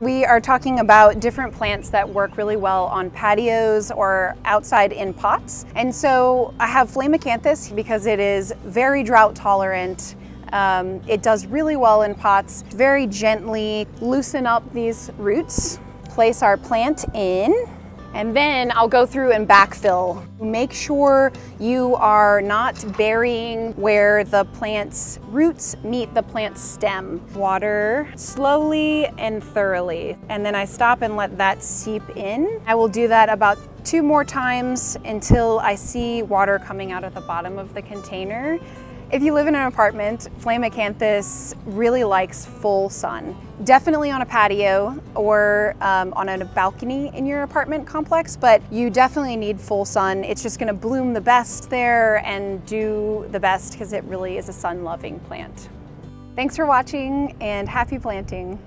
We are talking about different plants that work really well on patios or outside in pots. And so I have Flame acanthus because it is very drought tolerant. Um, it does really well in pots. Very gently loosen up these roots. Place our plant in and then I'll go through and backfill. Make sure you are not burying where the plant's roots meet the plant's stem. Water slowly and thoroughly. And then I stop and let that seep in. I will do that about two more times until I see water coming out of the bottom of the container. If you live in an apartment, Flame acanthus really likes full sun. Definitely on a patio or um, on a balcony in your apartment complex, but you definitely need full sun. It's just gonna bloom the best there and do the best because it really is a sun-loving plant. Thanks for watching and happy planting.